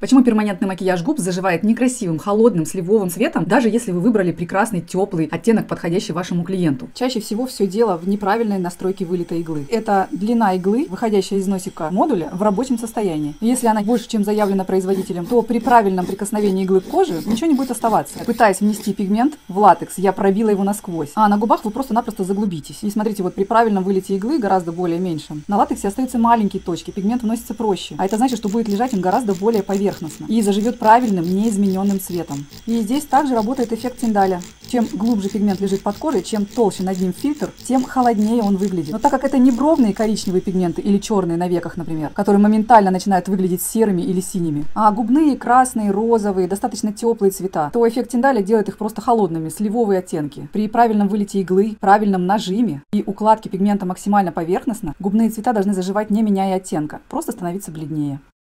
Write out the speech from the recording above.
Почему перманентный макияж губ заживает некрасивым, холодным, сливовым цветом, даже если вы выбрали прекрасный, теплый оттенок, подходящий вашему клиенту? Чаще всего все дело в неправильной настройке вылета иглы. Это длина иглы, выходящая из носика модуля, в рабочем состоянии. Если она больше, чем заявлена производителем, то при правильном прикосновении иглы к коже ничего не будет оставаться. Пытаясь внести пигмент в латекс, я пробила его насквозь. А на губах вы просто-напросто заглубитесь. И смотрите, вот при правильном вылете иглы, гораздо более меньшем, на латексе остаются маленькие точки, пигмент вносится проще. А это значит, что будет лежать он гораздо более поверхностно поверхностно и заживет правильным, неизмененным цветом. И здесь также работает эффект Тиндаля. Чем глубже пигмент лежит под кожей, чем толще над ним фильтр, тем холоднее он выглядит. Но так как это не бровные коричневые пигменты или черные на веках, например, которые моментально начинают выглядеть серыми или синими, а губные, красные, розовые, достаточно теплые цвета, то эффект Тиндаля делает их просто холодными, сливовые оттенки. При правильном вылете иглы, правильном нажиме и укладке пигмента максимально поверхностно, губные цвета должны заживать не меняя оттенка, просто становиться бледнее.